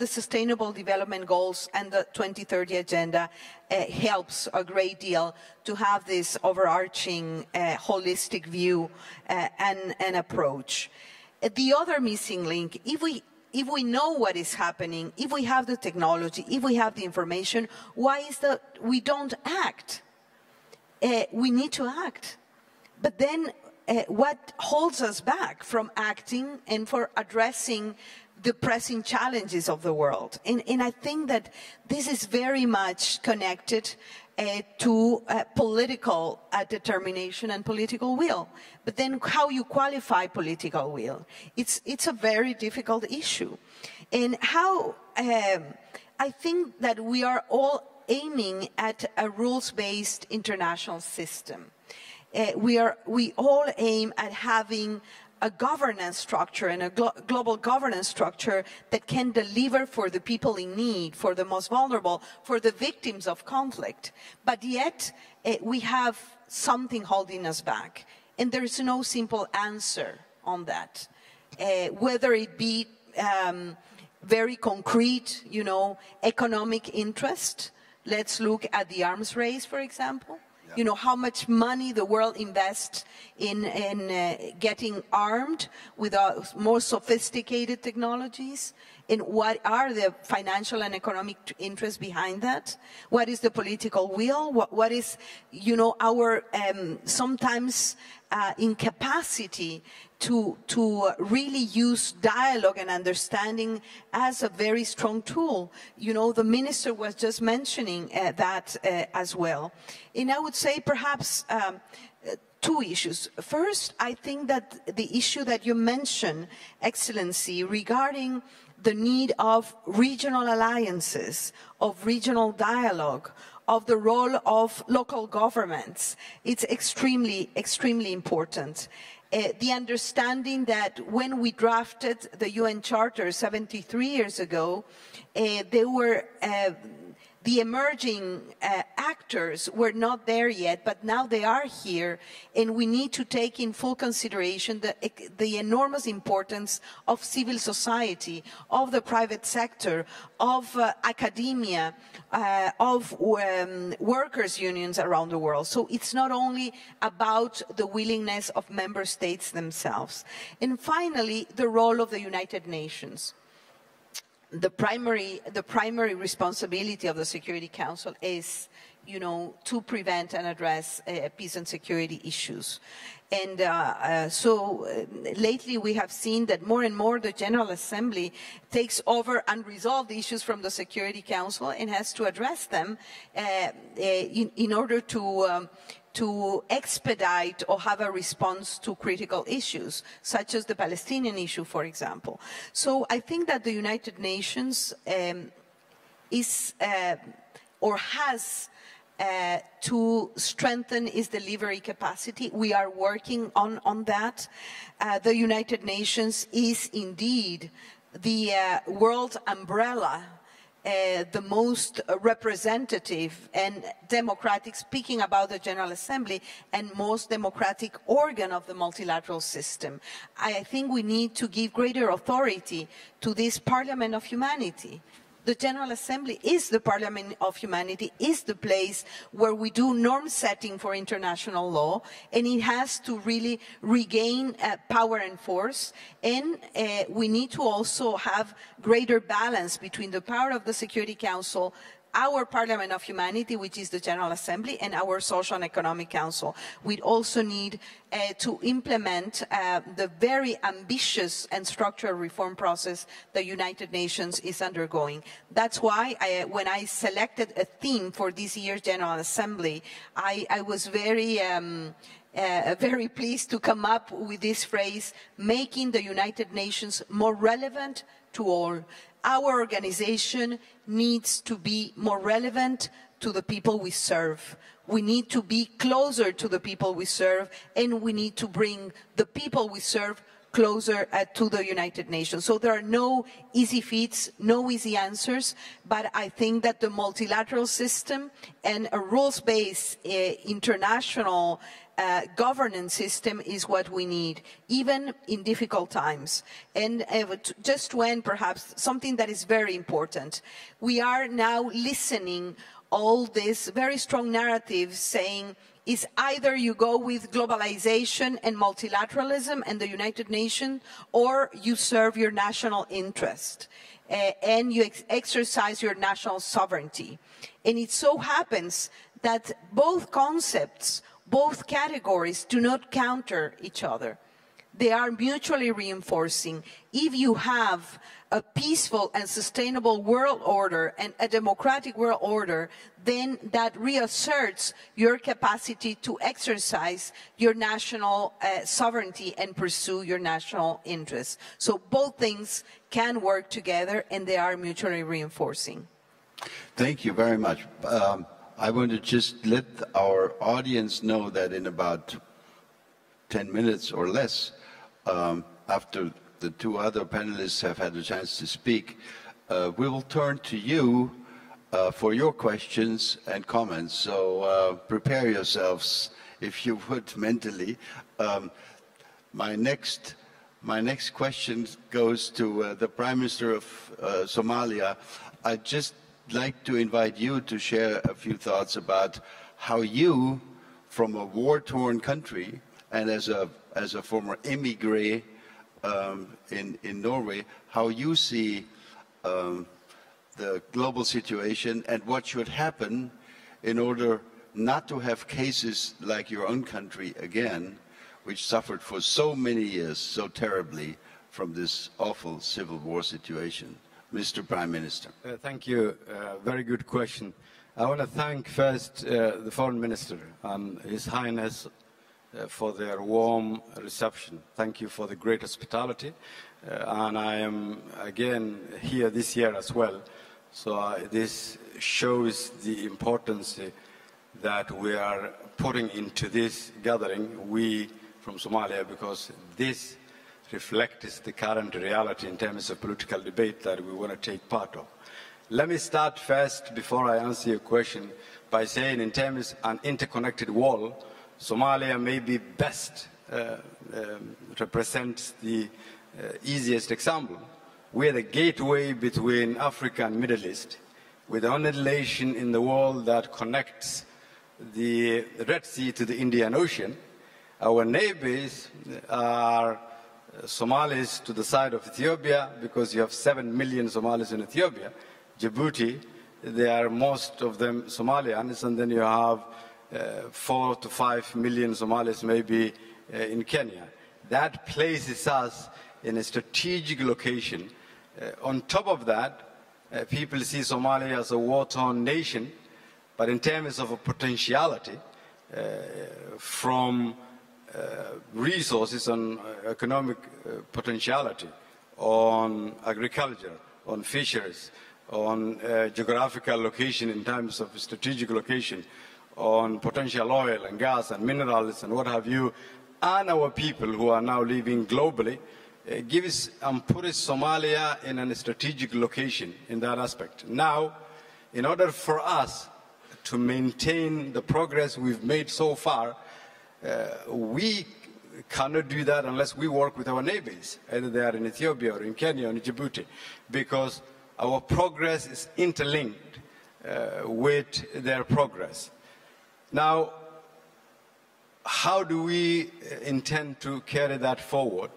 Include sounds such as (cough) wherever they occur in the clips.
the Sustainable Development Goals and the 2030 Agenda uh, helps a great deal to have this overarching uh, holistic view uh, and, and approach. The other missing link, if we if we know what is happening, if we have the technology, if we have the information, why is that we don't act? Uh, we need to act. But then uh, what holds us back from acting and for addressing the pressing challenges of the world? And, and I think that this is very much connected uh, to uh, political uh, determination and political will. But then how you qualify political will, it's, it's a very difficult issue. And how, um, I think that we are all aiming at a rules-based international system. Uh, we, are, we all aim at having a governance structure and a glo global governance structure that can deliver for the people in need, for the most vulnerable, for the victims of conflict. But yet, uh, we have something holding us back. And there is no simple answer on that. Uh, whether it be um, very concrete, you know, economic interest. Let's look at the arms race, for example you know, how much money the world invests in, in uh, getting armed with uh, more sophisticated technologies, and what are the financial and economic interests behind that? What is the political will? what, what is, you know, our um, sometimes uh, incapacity to, to really use dialogue and understanding as a very strong tool. You know, the minister was just mentioning uh, that uh, as well. And I would say perhaps um, two issues. First, I think that the issue that you mentioned, Excellency, regarding the need of regional alliances, of regional dialogue, of the role of local governments. It's extremely, extremely important. Uh, the understanding that when we drafted the UN Charter 73 years ago, uh, there were uh, the emerging uh, actors were not there yet, but now they are here, and we need to take in full consideration the, the enormous importance of civil society, of the private sector, of uh, academia, uh, of um, workers' unions around the world. So it's not only about the willingness of member states themselves. And finally, the role of the United Nations the primary, the primary responsibility of the Security Council is, you know, to prevent and address uh, peace and security issues. And uh, uh, so uh, lately we have seen that more and more the General Assembly takes over unresolved issues from the Security Council and has to address them uh, uh, in, in, order to um, to expedite or have a response to critical issues, such as the Palestinian issue, for example. So I think that the United Nations um, is uh, or has uh, to strengthen its delivery capacity. We are working on, on that. Uh, the United Nations is indeed the uh, world umbrella uh, the most representative and democratic, speaking about the General Assembly, and most democratic organ of the multilateral system. I think we need to give greater authority to this Parliament of Humanity the General Assembly is the Parliament of Humanity, is the place where we do norm setting for international law, and it has to really regain uh, power and force. And uh, we need to also have greater balance between the power of the Security Council our Parliament of Humanity, which is the General Assembly, and our Social and Economic Council. We also need uh, to implement uh, the very ambitious and structural reform process the United Nations is undergoing. That's why I, when I selected a theme for this year's General Assembly, I, I was very um, uh, very pleased to come up with this phrase, making the United Nations more relevant to all our organization needs to be more relevant to the people we serve. We need to be closer to the people we serve, and we need to bring the people we serve closer uh, to the United Nations. So there are no easy feats, no easy answers, but I think that the multilateral system and a rules-based uh, international uh, governance system is what we need, even in difficult times. And uh, just when perhaps something that is very important, we are now listening all this very strong narrative saying is either you go with globalization and multilateralism and the United Nations, or you serve your national interest uh, and you ex exercise your national sovereignty. And it so happens that both concepts, both categories do not counter each other. They are mutually reinforcing. If you have a peaceful and sustainable world order and a democratic world order, then that reasserts your capacity to exercise your national uh, sovereignty and pursue your national interests. So both things can work together and they are mutually reinforcing. Thank you very much. Um, I want to just let our audience know that in about 10 minutes or less, um, after the two other panelists have had a chance to speak, uh, we will turn to you uh, for your questions and comments. So uh, prepare yourselves, if you would, (laughs) mentally. Um, my next my next question goes to uh, the Prime Minister of uh, Somalia. I'd just like to invite you to share a few thoughts about how you, from a war-torn country and as a as a former immigrant um, in, in Norway, how you see um, the global situation and what should happen in order not to have cases like your own country again, which suffered for so many years so terribly from this awful civil war situation. Mr. Prime Minister. Uh, thank you. Uh, very good question. I want to thank first uh, the Foreign Minister and His Highness uh, for their warm reception. Thank you for the great hospitality. Uh, and I am again here this year as well. So uh, this shows the importance that we are putting into this gathering, we from Somalia, because this reflects the current reality in terms of political debate that we want to take part of. Let me start first, before I answer your question, by saying in terms of an interconnected world, Somalia maybe best uh, um, represents the uh, easiest example. We are the gateway between Africa and Middle East. We're the only nation in the world that connects the Red Sea to the Indian Ocean. Our neighbors are Somalis to the side of Ethiopia because you have seven million Somalis in Ethiopia. Djibouti, they are most of them Somalians, and then you have uh, four to five million Somalis maybe uh, in Kenya. That places us in a strategic location. Uh, on top of that, people see Somalia as a war-torn nation, but in terms of a potentiality from resources and economic potentiality, on agriculture, on fisheries, on uh, geographical location in terms of strategic location, on potential oil and gas and minerals and what have you, and our people who are now living globally, uh, gives and puts Somalia in a strategic location in that aspect. Now, in order for us to maintain the progress we've made so far, uh, we cannot do that unless we work with our neighbors, either they are in Ethiopia or in Kenya or in Djibouti, because our progress is interlinked uh, with their progress. Now, how do we uh, intend to carry that forward?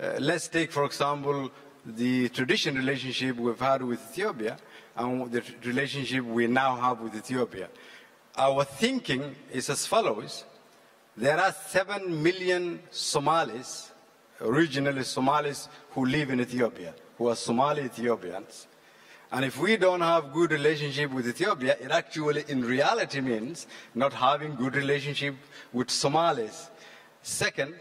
Uh, let's take, for example, the traditional relationship we've had with Ethiopia and the relationship we now have with Ethiopia. Our thinking is as follows. There are seven million Somalis, originally Somalis, who live in Ethiopia, who are Somali Ethiopians. And if we don't have good relationship with Ethiopia, it actually in reality means not having good relationship with Somalis. Second,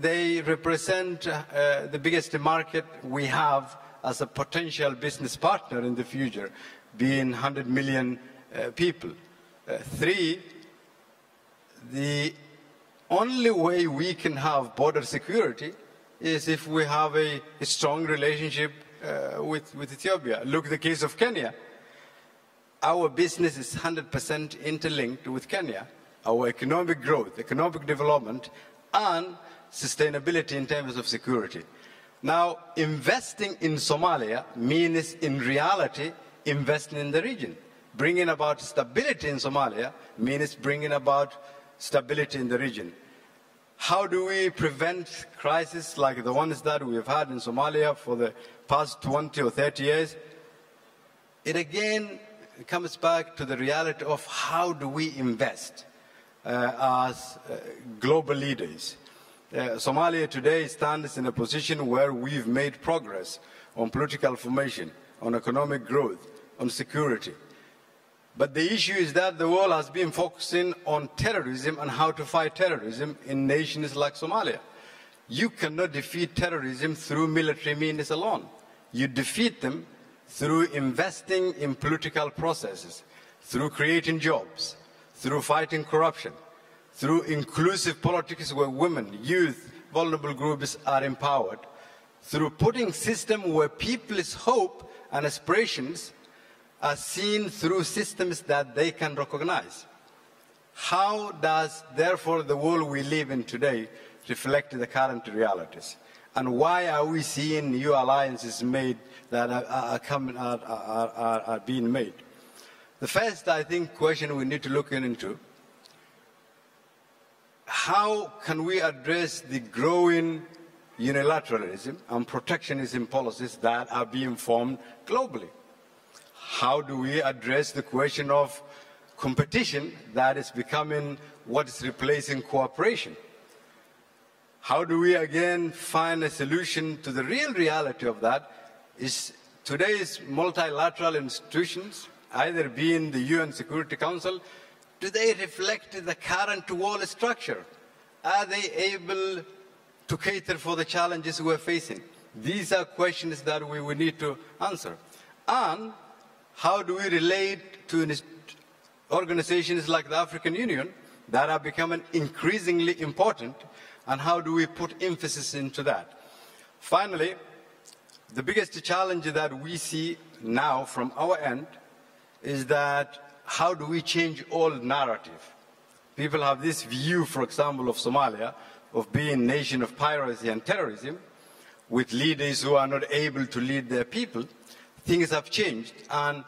they represent uh, the biggest market we have as a potential business partner in the future, being 100 million uh, people. Uh, three, the only way we can have border security is if we have a, a strong relationship uh, with, with Ethiopia. Look at the case of Kenya. Our business is 100% interlinked with Kenya. Our economic growth, economic development, and sustainability in terms of security. Now, investing in Somalia means in reality investing in the region. Bringing about stability in Somalia means bringing about stability in the region. How do we prevent crises like the ones that we've had in Somalia for the past 20 or 30 years? It again comes back to the reality of how do we invest uh, as uh, global leaders. Uh, Somalia today stands in a position where we've made progress on political formation, on economic growth, on security. But the issue is that the world has been focusing on terrorism and how to fight terrorism in nations like Somalia. You cannot defeat terrorism through military means alone. You defeat them through investing in political processes, through creating jobs, through fighting corruption, through inclusive politics where women, youth, vulnerable groups are empowered, through putting systems where people's hope and aspirations are seen through systems that they can recognize. How does, therefore, the world we live in today reflect the current realities? And why are we seeing new alliances made that are, are, coming, are, are, are being made? The first, I think, question we need to look into how can we address the growing unilateralism and protectionism policies that are being formed globally? How do we address the question of competition that is becoming what is replacing cooperation? How do we again find a solution to the real reality of that? Is today's multilateral institutions, either being the UN Security Council, do they reflect the current world structure? Are they able to cater for the challenges we're facing? These are questions that we will need to answer. And how do we relate to organizations like the African Union that are becoming increasingly important, and how do we put emphasis into that? Finally, the biggest challenge that we see now from our end is that how do we change old narrative? People have this view, for example, of Somalia, of being a nation of piracy and terrorism, with leaders who are not able to lead their people things have changed. And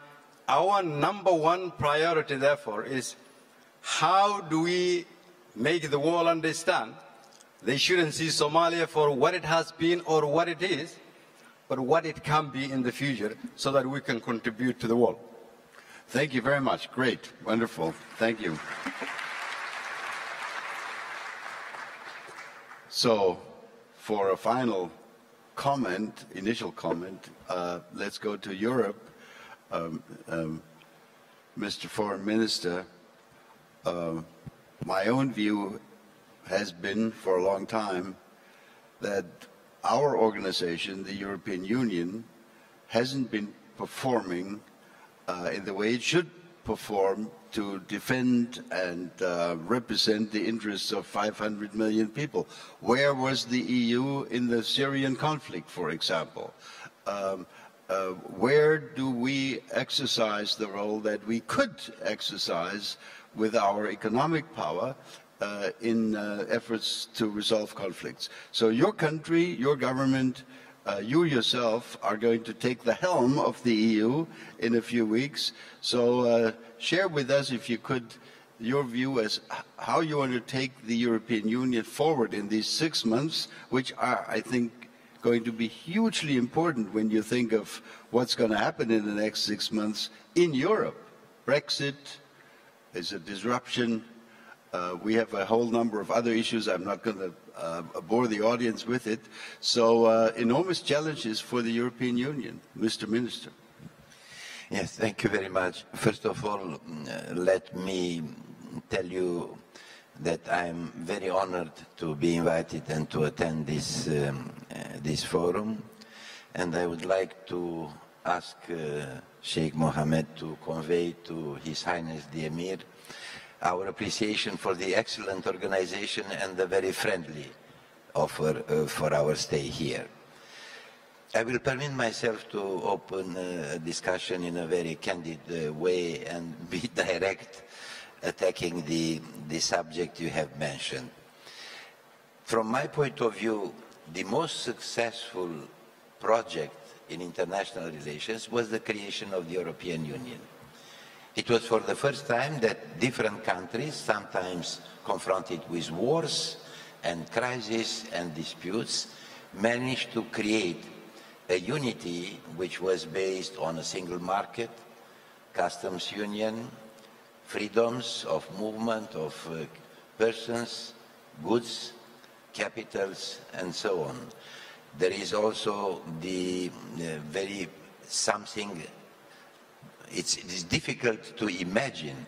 our number one priority, therefore, is how do we make the world understand they shouldn't see Somalia for what it has been or what it is, but what it can be in the future so that we can contribute to the world. Thank you very much. Great. Wonderful. Thank you. So, for a final comment, initial comment, uh, let's go to Europe. Um, um, Mr. Foreign Minister, uh, my own view has been for a long time that our organization, the European Union, hasn't been performing uh, in the way it should perform to defend and uh, represent the interests of 500 million people. Where was the EU in the Syrian conflict, for example? Um, uh, where do we exercise the role that we could exercise with our economic power uh, in uh, efforts to resolve conflicts? So your country, your government, uh, you yourself are going to take the helm of the EU in a few weeks. So uh, share with us, if you could, your view as how you want to take the European Union forward in these six months, which are, I think, going to be hugely important when you think of what's going to happen in the next six months in Europe. Brexit is a disruption. Uh, we have a whole number of other issues. I'm not going to uh, bore the audience with it. So uh, enormous challenges for the European Union. Mr. Minister. Yes, thank you very much. First of all, uh, let me tell you that I'm very honored to be invited and to attend this, um, uh, this forum. And I would like to ask uh, Sheikh Mohammed to convey to His Highness the Emir our appreciation for the excellent organization and the very friendly offer uh, for our stay here. I will permit myself to open a discussion in a very candid uh, way and be (laughs) direct, attacking the, the subject you have mentioned. From my point of view, the most successful project in international relations was the creation of the European Union. It was for the first time that different countries, sometimes confronted with wars and crises and disputes, managed to create a unity which was based on a single market, customs union, freedoms of movement of uh, persons, goods, capitals, and so on. There is also the uh, very something, it's, it is difficult to imagine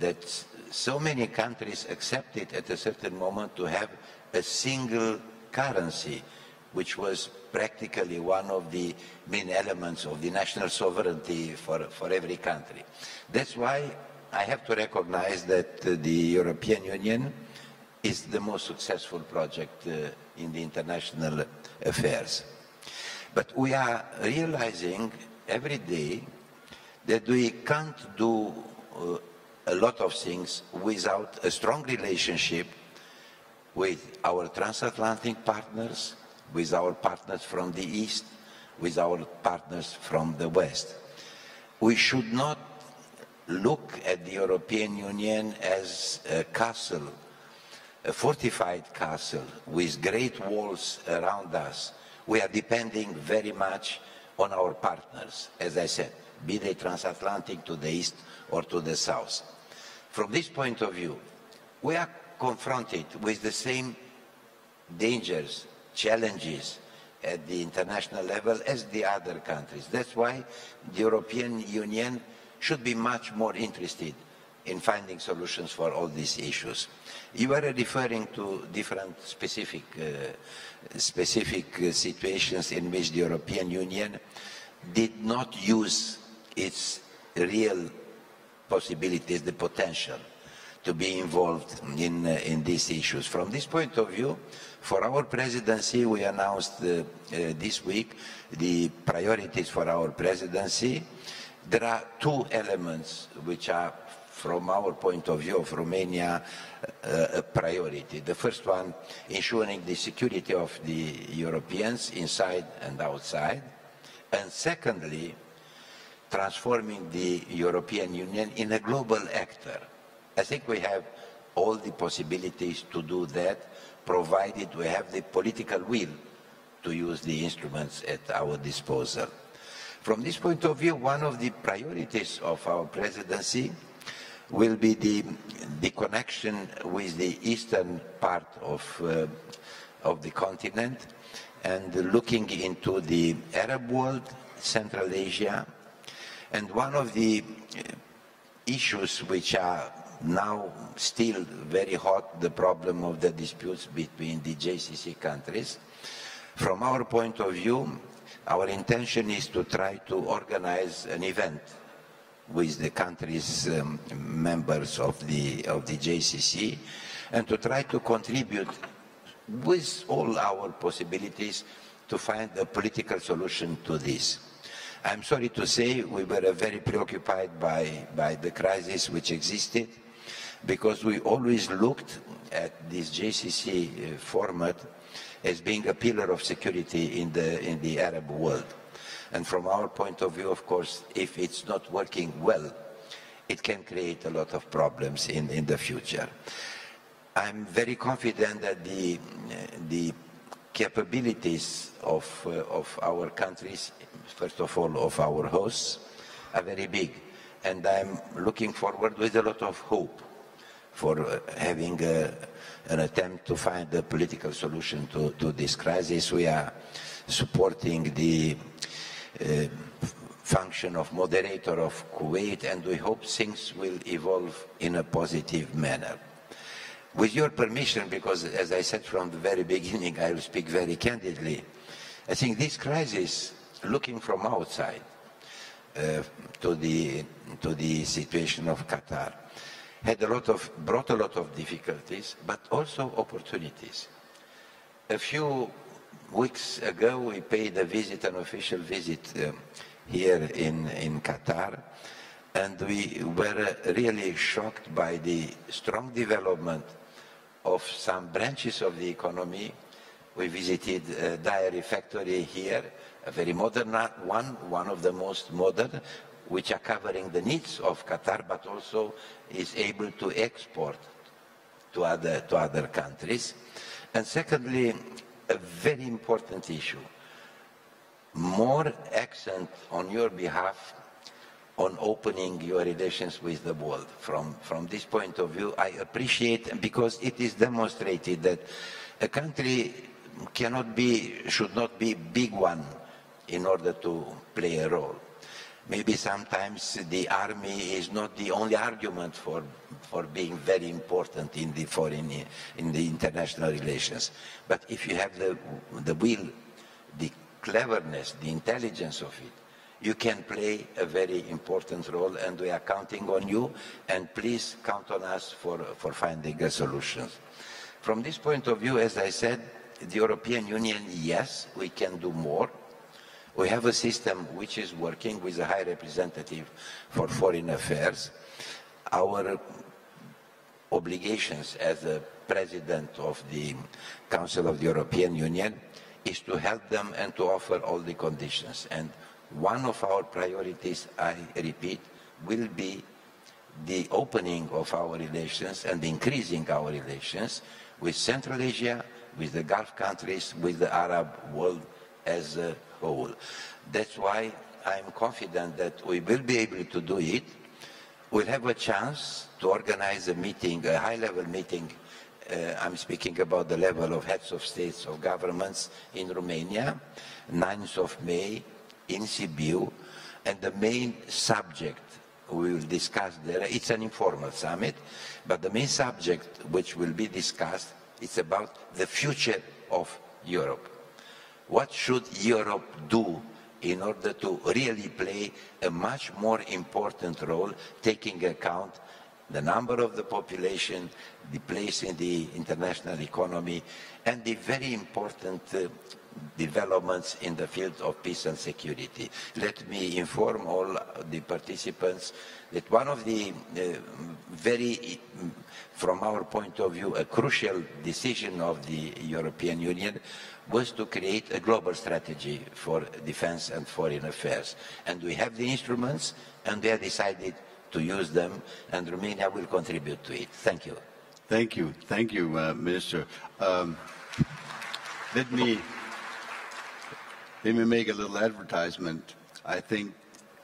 that so many countries accepted at a certain moment to have a single currency which was practically one of the main elements of the national sovereignty for, for every country. That's why I have to recognize that uh, the European Union is the most successful project uh, in the international affairs. But we are realizing every day that we can't do uh, a lot of things without a strong relationship with our transatlantic partners, with our partners from the East, with our partners from the West. We should not look at the European Union as a castle, a fortified castle with great walls around us. We are depending very much on our partners, as I said, be they transatlantic to the east or to the south. From this point of view, we are confronted with the same dangers challenges at the international level as the other countries. That's why the European Union should be much more interested in finding solutions for all these issues. You were referring to different specific, uh, specific situations in which the European Union did not use its real possibilities, the potential to be involved in, uh, in these issues. From this point of view, for our presidency, we announced uh, this week the priorities for our presidency. There are two elements which are, from our point of view of Romania, uh, a priority. The first one, ensuring the security of the Europeans inside and outside. And secondly, transforming the European Union in a global actor. I think we have all the possibilities to do that provided we have the political will to use the instruments at our disposal. From this point of view, one of the priorities of our presidency will be the, the connection with the eastern part of, uh, of the continent and looking into the Arab world, Central Asia, and one of the issues which are now still very hot, the problem of the disputes between the GCC countries. From our point of view, our intention is to try to organize an event with the countries um, members of the of the GCC and to try to contribute with all our possibilities to find a political solution to this. I'm sorry to say we were very preoccupied by, by the crisis which existed because we always looked at this GCC uh, format as being a pillar of security in the, in the Arab world. And from our point of view, of course, if it's not working well, it can create a lot of problems in, in the future. I'm very confident that the, the capabilities of, uh, of our countries, first of all of our hosts, are very big. And I'm looking forward with a lot of hope for uh, having uh, an attempt to find a political solution to, to this crisis. We are supporting the uh, function of moderator of Kuwait and we hope things will evolve in a positive manner. With your permission, because as I said from the very beginning, (laughs) I will speak very candidly, I think this crisis, looking from outside uh, to, the, to the situation of Qatar, had a lot of, brought a lot of difficulties, but also opportunities. a few weeks ago, we paid a visit, an official visit um, here in, in Qatar, and we were really shocked by the strong development of some branches of the economy. We visited a dairy factory here, a very modern one, one of the most modern, which are covering the needs of Qatar, but also is able to export to other, to other countries. And secondly, a very important issue, more accent on your behalf on opening your relations with the world. From, from this point of view, I appreciate, because it is demonstrated that a country cannot be, should not be big one in order to play a role. Maybe sometimes the army is not the only argument for, for being very important in the foreign, in the international relations. But if you have the, the will, the cleverness, the intelligence of it, you can play a very important role and we are counting on you and please count on us for, for finding a solution. From this point of view, as I said, the European Union, yes, we can do more. We have a system which is working with a high representative for foreign affairs. Our obligations as the president of the Council of the European Union is to help them and to offer all the conditions. And one of our priorities, I repeat, will be the opening of our relations and increasing our relations with Central Asia, with the Gulf countries, with the Arab world as a whole. That's why I'm confident that we will be able to do it. We'll have a chance to organize a meeting, a high-level meeting. Uh, I'm speaking about the level of heads of states of governments in Romania, 9th of May in Sibiu, and the main subject we will discuss there, it's an informal summit, but the main subject which will be discussed is about the future of Europe. What should Europe do in order to really play a much more important role, taking account the number of the population, the place in the international economy, and the very important uh, developments in the field of peace and security. Let me inform all the participants that one of the uh, very, from our point of view, a crucial decision of the European Union was to create a global strategy for defense and foreign affairs. And we have the instruments, and they have decided to use them, and Romania will contribute to it. Thank you. Thank you. Thank you, uh, Minister. Um, let me let me make a little advertisement. I think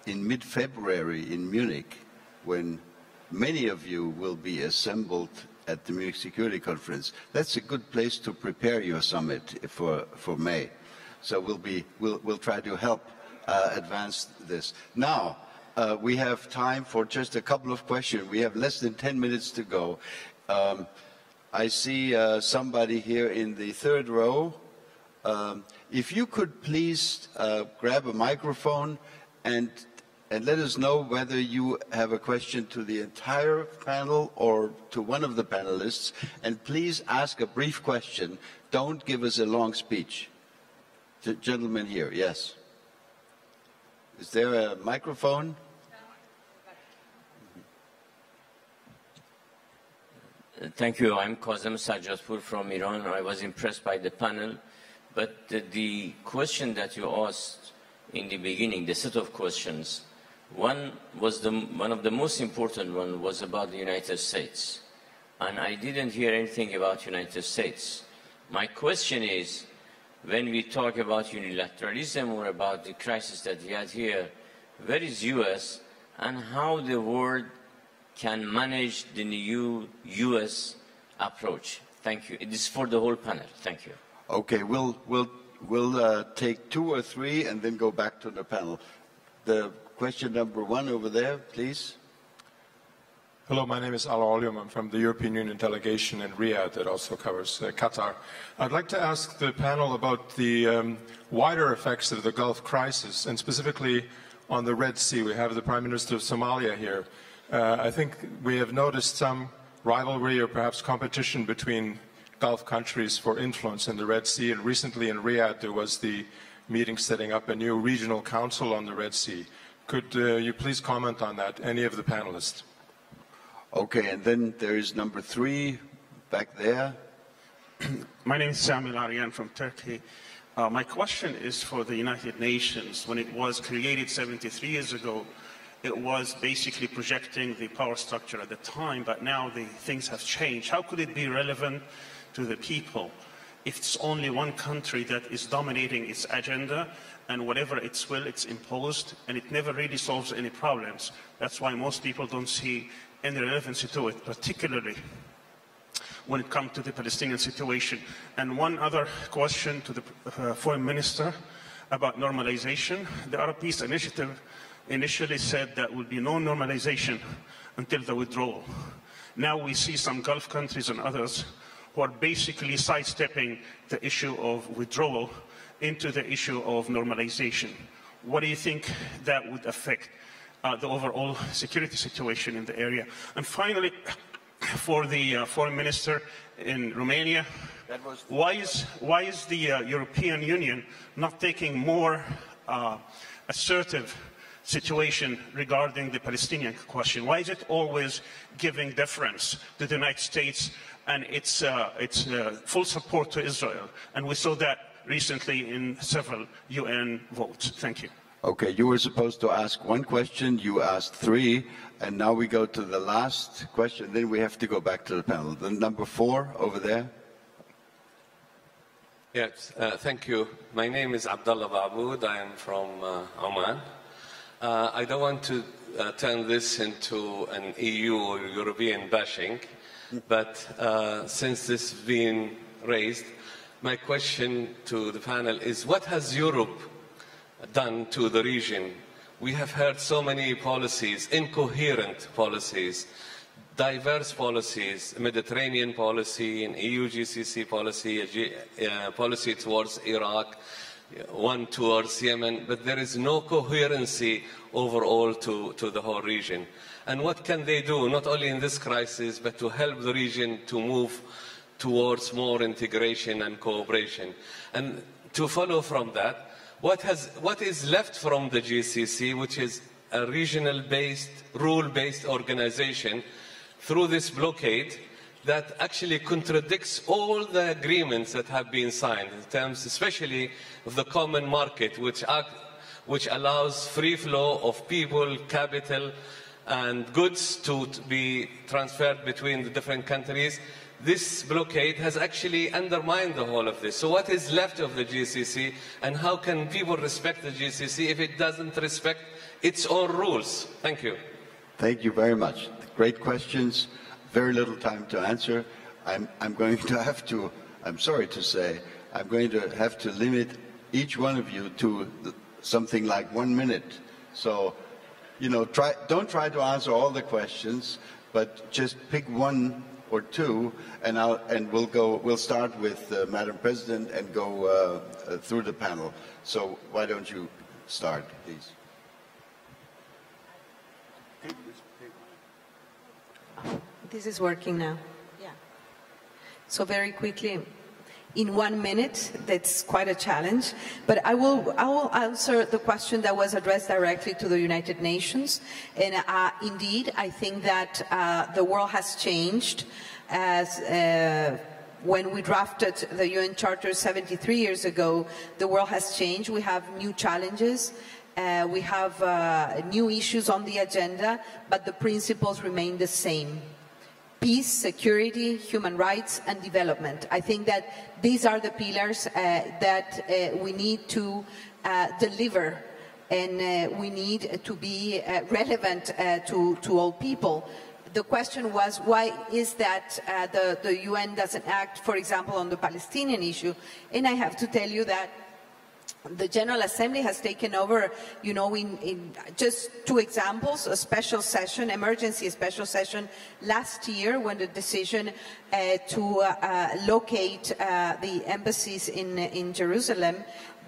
in mid-February in Munich, when many of you will be assembled at the Munich Security Conference, that's a good place to prepare your summit for, for May. So we'll, be, we'll, we'll try to help uh, advance this. Now, uh, we have time for just a couple of questions. We have less than 10 minutes to go. Um, I see uh, somebody here in the third row. Um, if you could please uh, grab a microphone and and let us know whether you have a question to the entire panel or to one of the panelists. And please ask a brief question. Don't give us a long speech. The gentleman here, yes. Is there a microphone? Thank you. I'm Kazem Sajjadpour from Iran. I was impressed by the panel. But the question that you asked in the beginning, the set of questions, one was the, one of the most important one was about the United States. And I didn't hear anything about the United States. My question is, when we talk about unilateralism or about the crisis that we had here, where is U.S. and how the world can manage the new U.S. approach? Thank you. It is for the whole panel. Thank you. Okay, we'll, we'll, we'll uh, take two or three and then go back to the panel. The Question number one over there, please. Hello, my name is Ala Olyum. I'm from the European Union delegation in Riyadh that also covers uh, Qatar. I'd like to ask the panel about the um, wider effects of the Gulf crisis, and specifically on the Red Sea. We have the Prime Minister of Somalia here. Uh, I think we have noticed some rivalry or perhaps competition between Gulf countries for influence in the Red Sea. And recently in Riyadh, there was the meeting setting up a new regional council on the Red Sea. Could uh, you please comment on that, any of the panelists? Okay, and then there is number three back there. (clears throat) My name is Samuel Aryan from Turkey. Uh, my question is for the United Nations. When it was created 73 years ago, it was basically projecting the power structure at the time, but now the things have changed. How could it be relevant to the people if it's only one country that is dominating its agenda and whatever its will, it's imposed, and it never really solves any problems? That's why most people don't see any relevancy to it, particularly when it comes to the Palestinian situation. And one other question to the uh, foreign minister about normalization. The Arab Peace Initiative initially said that would be no normalization until the withdrawal. Now we see some Gulf countries and others who are basically sidestepping the issue of withdrawal into the issue of normalization. What do you think that would affect uh, the overall security situation in the area? And finally, (coughs) for the uh, foreign minister in Romania, why is, why is the uh, European Union not taking more uh, assertive situation regarding the Palestinian question? Why is it always giving deference to the United States and its, uh, its uh, full support to Israel? And we saw that recently in several UN votes. Thank you. Okay, you were supposed to ask one question, you asked three, and now we go to the last question, then we have to go back to the panel. The number four over there. Yes, uh, thank you. My name is Abdullah Baabood. I am from uh, Oman. Uh, I don't want to uh, turn this into an EU or European bashing, but uh, since this has been raised, my question to the panel is what has Europe done to the region? We have heard so many policies, incoherent policies, diverse policies, Mediterranean policy, an EU GCC policy, a uh, policy towards Iraq, one towards Yemen, but there is no coherency overall to, to the whole region. And what can they do, not only in this crisis, but to help the region to move towards more integration and cooperation? And to follow from that, what, has, what is left from the GCC, which is a regional-based, rule-based organization, through this blockade, that actually contradicts all the agreements that have been signed in terms especially of the common market which, act, which allows free flow of people, capital and goods to, be transferred between the different countries. This blockade has actually undermined the whole of this. So what is left of the GCC and how can people respect the GCC if it doesn't respect its own rules? Thank you. Thank you very much. Great questions very little time to answer. I'm, I'm going to have to, I'm sorry to say, I'm going to have to limit each one of you to something like one minute. So, you know, try, don't try to answer all the questions, but just pick one or two, and, I'll, and we'll go. We'll start with uh, Madam President and go uh, uh, through the panel. So why don't you start, please? This is working now. Yeah. So very quickly, in one minute, that's quite a challenge. But I will, I will answer the question that was addressed directly to the United Nations. And uh, indeed, I think that uh, the world has changed as uh, when we drafted the UN Charter 73 years ago, the world has changed. We have new challenges. Uh, we have uh, new issues on the agenda, but the principles remain the same peace, security, human rights, and development. I think that these are the pillars uh, that uh, we need to uh, deliver and uh, we need to be uh, relevant uh, to, to all people. The question was, why is that the, the UN doesn't act, for example, on the Palestinian issue? And I have to tell you that the General Assembly has taken over, you know, in, in, just two examples, a special session, emergency special session last year when the decision to uh, uh, locate uh, the embassies in, in Jerusalem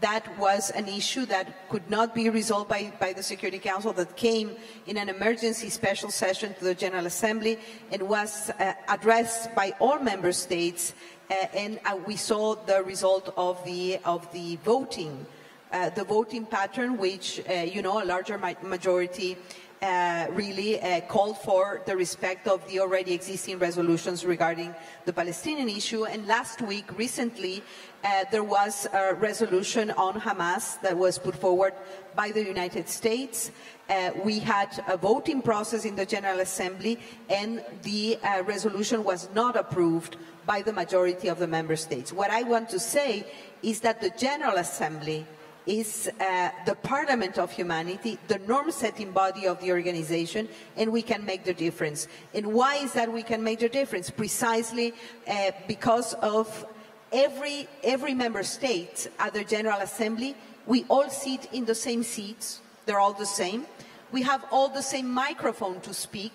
that was an issue that could not be resolved by, by the Security Council that came in an emergency special session to the General Assembly and was uh, addressed by all member states uh, and uh, we saw the result of the, of the voting, uh, the voting pattern which, uh, you know, a larger ma majority uh, really uh, called for the respect of the already existing resolutions regarding the Palestinian issue. And last week, recently, uh, there was a resolution on Hamas that was put forward by the United States. Uh, we had a voting process in the General Assembly, and the uh, resolution was not approved by the majority of the member states. What I want to say is that the General Assembly is uh, the parliament of humanity, the norm-setting body of the organization, and we can make the difference. And why is that we can make the difference? Precisely uh, because of every, every member state at the General Assembly, we all sit in the same seats, they're all the same. We have all the same microphone to speak.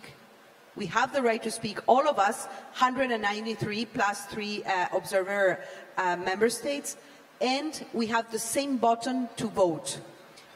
We have the right to speak, all of us, 193 plus three uh, observer uh, member states and we have the same button to vote.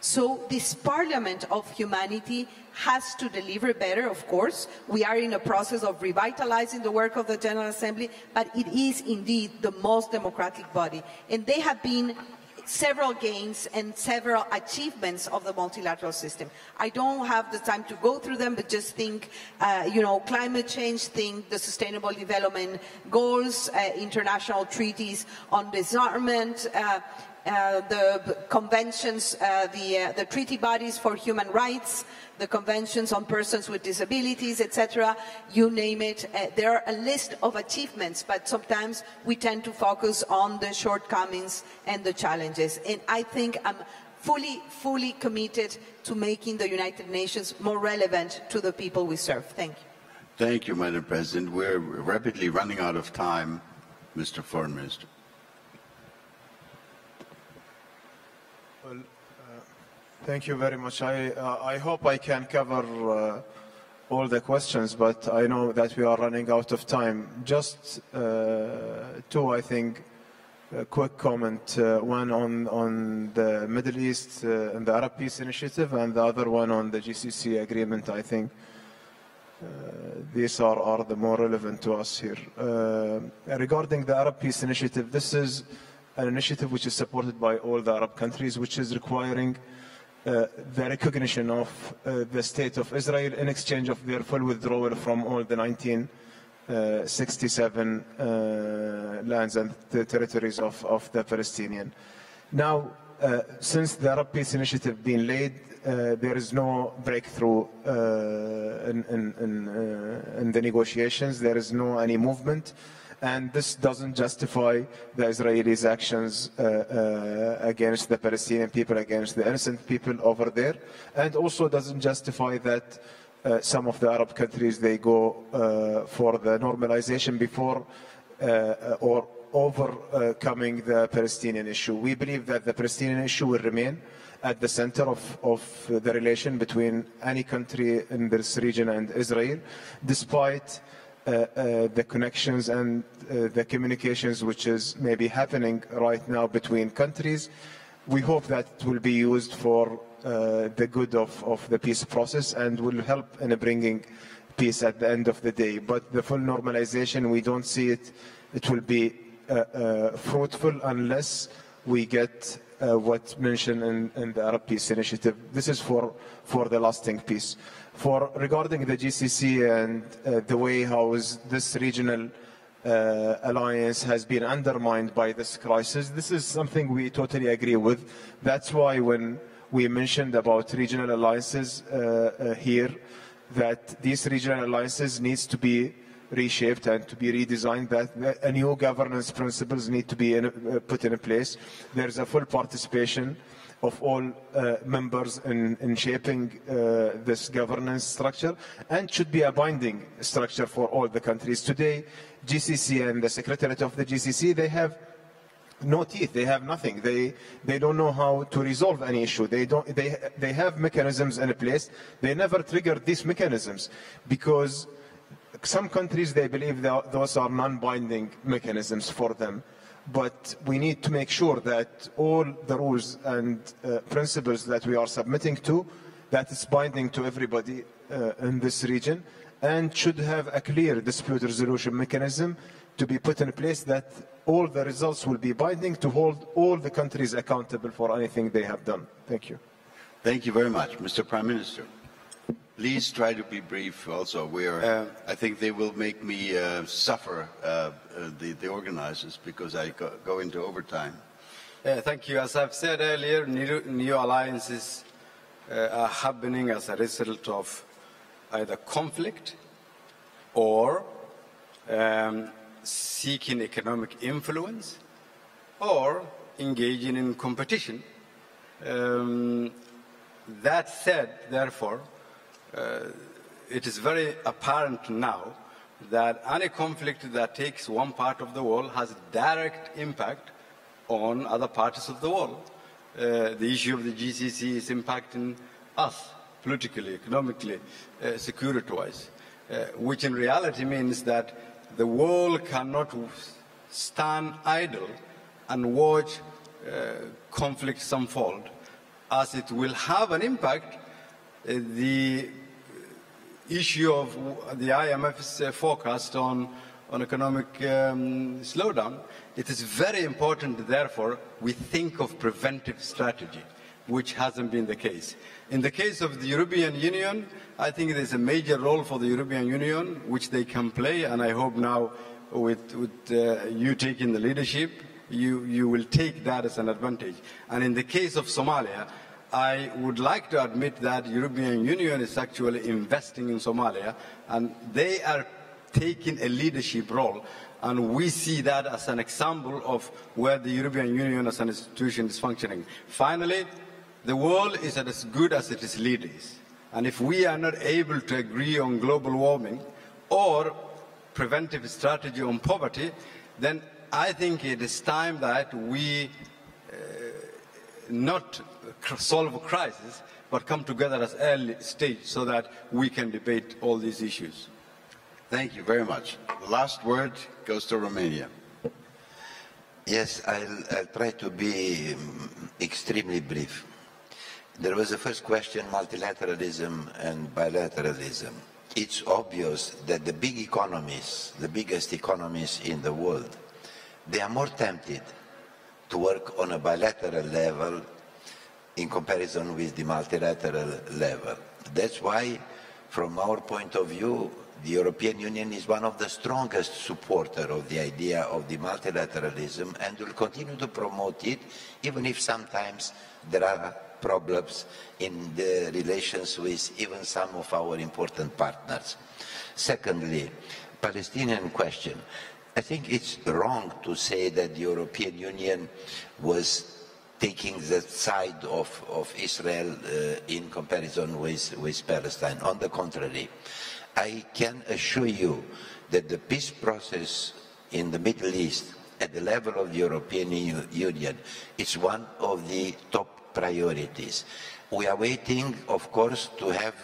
So this parliament of humanity has to deliver better, of course. We are in a process of revitalizing the work of the General Assembly, but it is indeed the most democratic body. And they have been several gains and several achievements of the multilateral system. I don't have the time to go through them, but just think, uh, you know, climate change, think the sustainable development goals, uh, international treaties on disarmament, uh, the conventions, uh, the, uh, the treaty bodies for human rights, the conventions on persons with disabilities, etc. You name it. Uh, there are a list of achievements, but sometimes we tend to focus on the shortcomings and the challenges. And I think I'm fully, fully committed to making the United Nations more relevant to the people we serve. Thank you. Thank you, Madam President. We're rapidly running out of time, Mr. Foreign Minister. Well, uh, thank you very much. I, uh, I hope I can cover uh, all the questions, but I know that we are running out of time. Just uh, two, I think, a quick comment. Uh, one on, on the Middle East uh, and the Arab Peace Initiative, and the other one on the GCC agreement, I think. these are, are the more relevant to us here. regarding the Arab Peace Initiative, this is an initiative which is supported by all the Arab countries, which is requiring uh, the recognition of uh, the state of Israel in exchange of their full withdrawal from all the 1967 uh, lands and territories of, of the Palestinian. Now, uh, since the Arab Peace Initiative being laid, uh, there is no breakthrough uh, in, in, in, in the negotiations. There is no any movement and this doesn't justify the Israelis' actions uh, uh, against the Palestinian people, against the innocent people over there, and also doesn't justify that uh, some of the Arab countries they go uh, for the normalization before uh, or overcoming the Palestinian issue. We believe that the Palestinian issue will remain at the center of, of the relation between any country in this region and Israel, despite the connections and uh, the communications which is maybe happening right now between countries. We hope that it will be used for the good of, of the peace process and will help in bringing peace at the end of the day. But the full normalization, we don't see it, it will be uh, uh, fruitful unless we get uh, what's mentioned in, in, the Arab Peace Initiative. This is for, for the lasting peace for regarding the GCC and uh, the way how this regional uh, alliance has been undermined by this crisis. This is something we totally agree with. That's why when we mentioned about regional alliances uh, uh here, that these regional alliances needs to be reshaped and to be redesigned, that new governance principles need to be in, uh, put in place. There's a full participation of all uh, members in, in shaping uh, this governance structure and should be a binding structure for all the countries. Today, GCC and the Secretariat of the GCC, they have no teeth. They have nothing. They they don't know how to resolve any issue. They don't. They they have mechanisms in place. They never trigger these mechanisms because some countries they believe those are non-binding mechanisms for them but we need to make sure that all the rules and uh, principles that we are submitting to, that is binding to everybody uh, in this region, and should have a clear dispute resolution mechanism to be put in place that all the results will be binding to hold all the countries accountable for anything they have done. Thank you. Thank you very much. Mr. Prime Minister, please try to be brief also. We are, Uh, I think they will make me uh, suffer, uh, uh, the, the organizers, because I go, go into overtime. Uh, thank you. As I've said earlier, new, new alliances uh, are happening as a result of either conflict or um, seeking economic influence or engaging in competition. Um, that said, therefore, it is very apparent now that any conflict that takes one part of the world has direct impact on other parts of the world. Uh, the issue of the GCC is impacting us politically, economically, uh, security-wise, uh, which in reality means that the world cannot stand idle and watch uh, conflicts unfold, as it will have an impact. Uh, the issue of the IMF's uh, forecast on, on economic um, slowdown, it is very important, therefore, we think of preventive strategy, which hasn't been the case. In the case of the European Union, I think there's a major role for the European Union, which they can play, and I hope now with, with uh, you taking the leadership, you, you will take that as an advantage. And in the case of Somalia, I would like to admit that the European Union is actually investing in Somalia, and they are taking a leadership role. And we see that as an example of where the European Union as an institution is functioning. Finally, the world is as good as its leaders. And if we are not able to agree on global warming or preventive strategy on poverty, then I think it is time that we uh, not solve a crisis, but come together as early stage so that we can debate all these issues. Thank you very much. The last word goes to Romania. Yes, I'll, I'll try to be um, extremely brief. There was a first question, multilateralism and bilateralism. It's obvious that the big economies, the biggest economies in the world, they are more tempted to work on a bilateral level in comparison with the multilateral level. That's why, from our point of view, the European Union is one of the strongest supporters of the idea of the multilateralism and will continue to promote it, even if sometimes there are problems in the relations with even some of our important partners. Secondly, Palestinian question. I think it's wrong to say that the European Union was taking the side of, of Israel uh, in comparison with, with Palestine. On the contrary, I can assure you that the peace process in the Middle East at the level of the European Union is one of the top priorities. We are waiting, of course, to have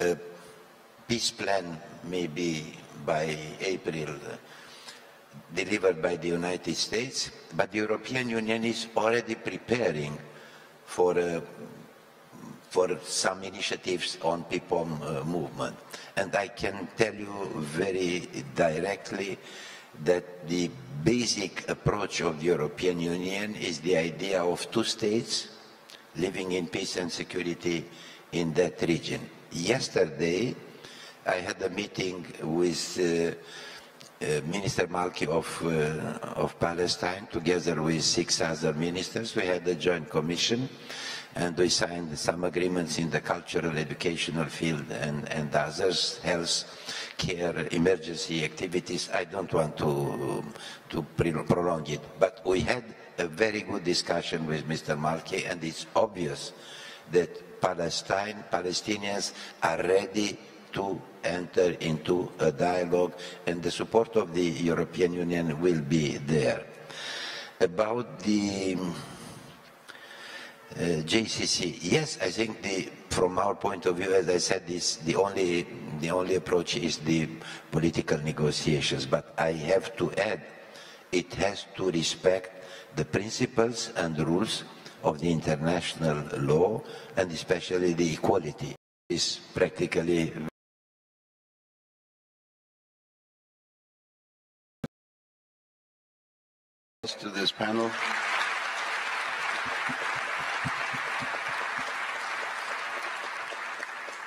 a peace plan maybe by April delivered by the United States, but the European Union is already preparing for, uh, for some initiatives on people uh, movement. And I can tell you very directly that the basic approach of the European Union is the idea of two states living in peace and security in that region. Yesterday, I had a meeting with uh, Minister Malki of, uh, of Palestine, together with six other ministers. We had a joint commission and we signed some agreements in the cultural, educational field and, and others, health, care, emergency activities. I don't want to, to prolong it, but we had a very good discussion with Mr. Malki and it's obvious that Palestine, Palestinians are ready to enter into a dialogue and the support of the European Union will be there. About the uh, GCC, yes, I think the, from our point of view, as I said, this, the, only, the only approach is the political negotiations, but I have to add, it has to respect the principles and rules of the international law and especially the equality is practically to this panel.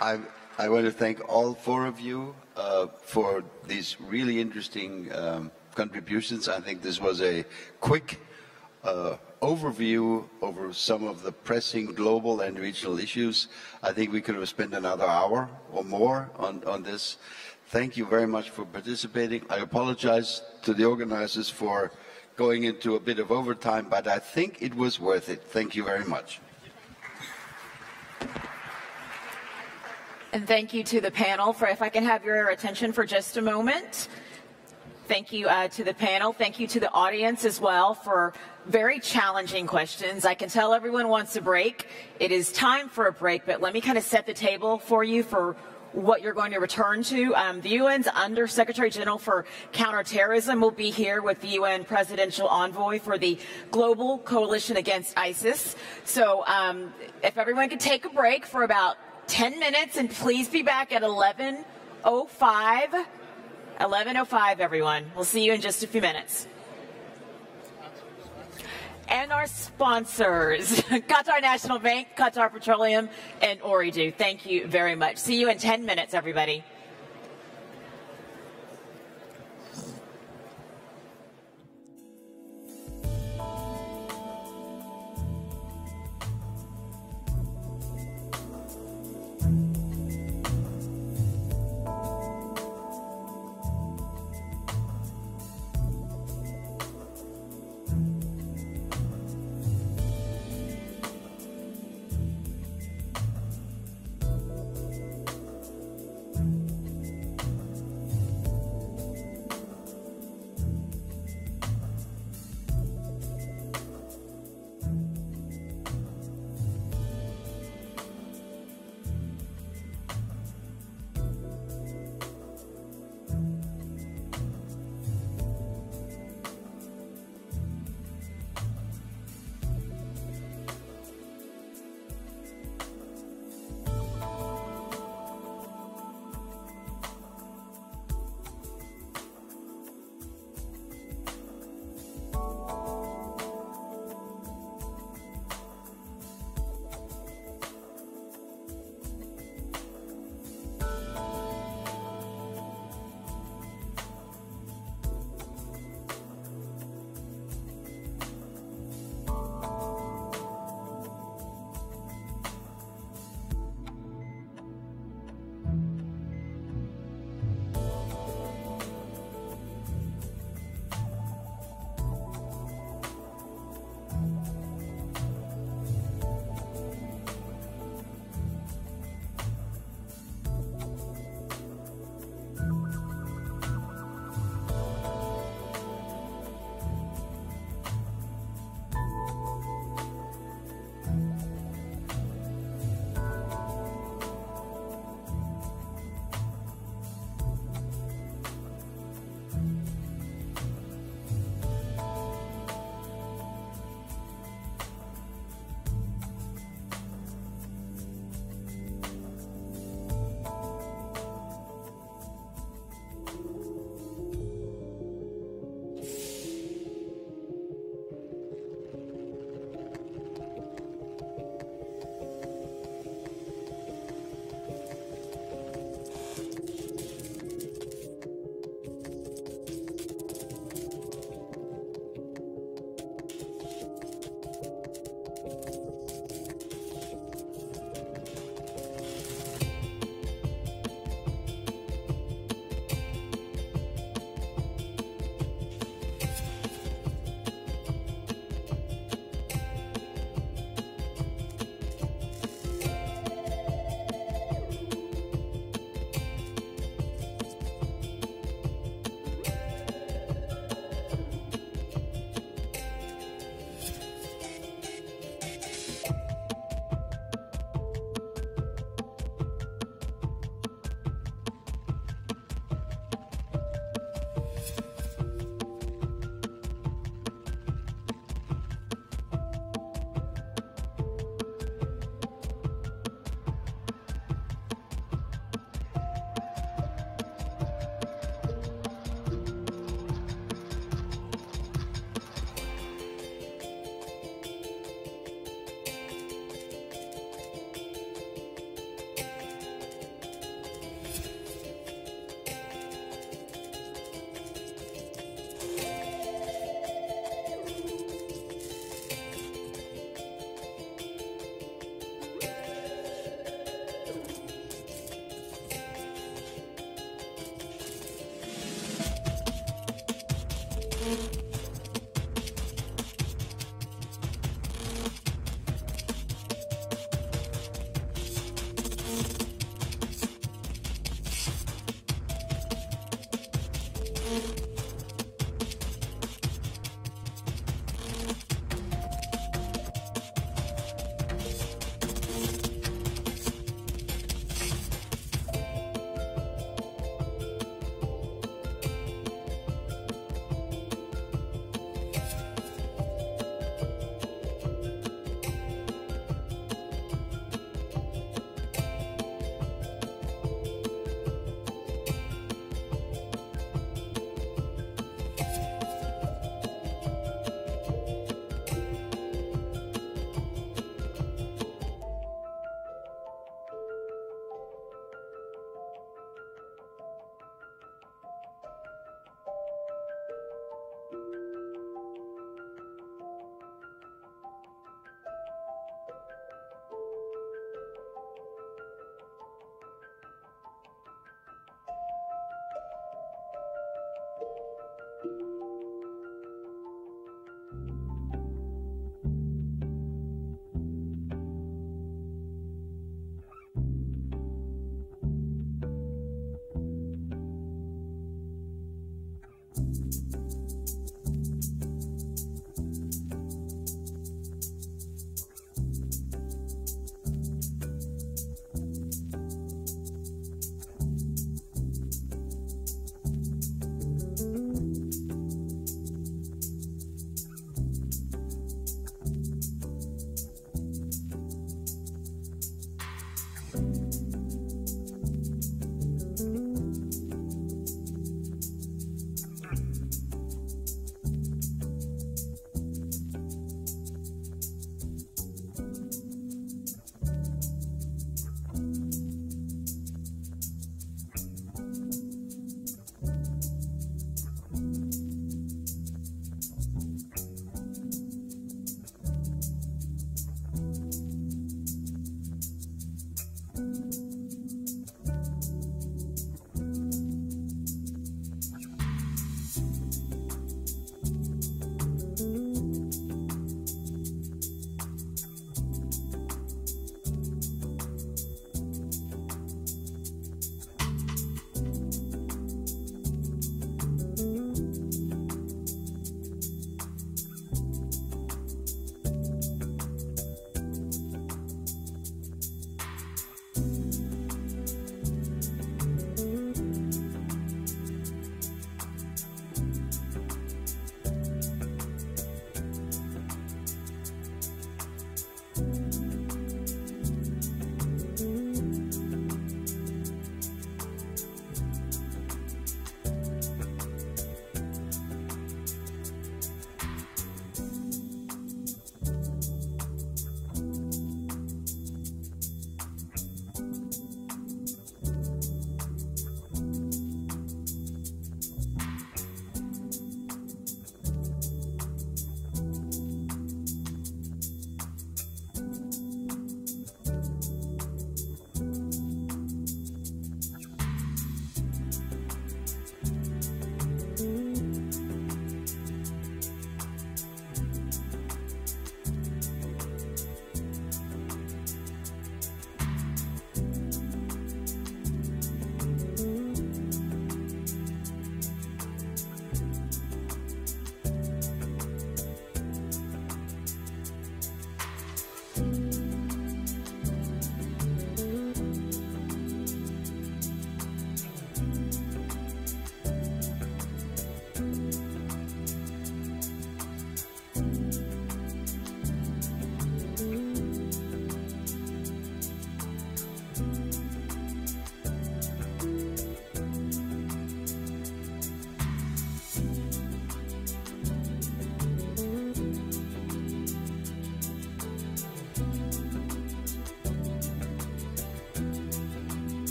I, I want to thank all four of you uh, for these really interesting um, contributions. I think this was a quick uh, overview over some of the pressing global and regional issues. I think we could have spent another hour or more on, on this. Thank you very much for participating. I apologize to the organizers for going into a bit of overtime, but I think it was worth it. Thank you very much. And thank you to the panel for, if I can have your attention for just a moment. Thank you uh, to the panel. Thank you to the audience as well for very challenging questions. I can tell everyone wants a break. It is time for a break, but let me kind of set the table for you for what you're going to return to. Um, the UN's Under Secretary General for Counterterrorism will be here with the UN Presidential Envoy for the Global Coalition Against ISIS. So um, if everyone could take a break for about 10 minutes and please be back at 11.05. 11.05, everyone. We'll see you in just a few minutes. And our sponsors, (laughs) Qatar National Bank, Qatar Petroleum, and Ooredoo. Thank you very much. See you in 10 minutes, everybody.